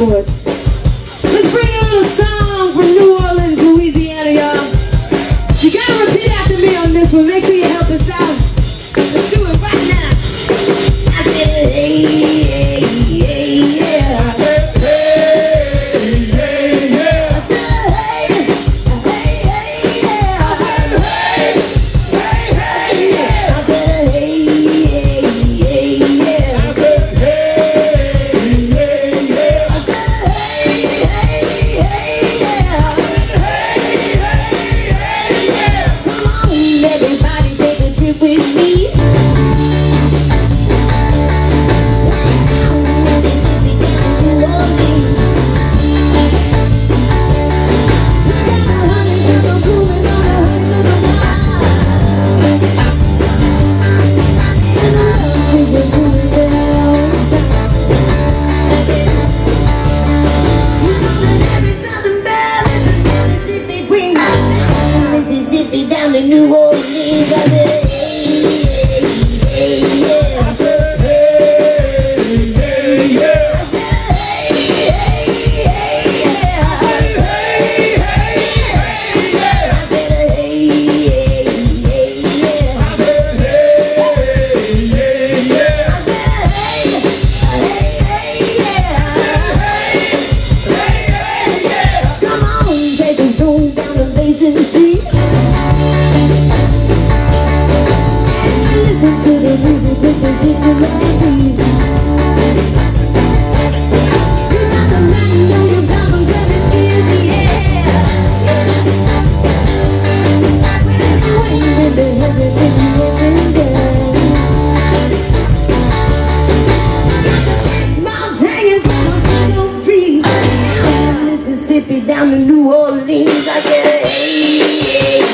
голос. New Orleans, I Orleans, I said, hey, hey.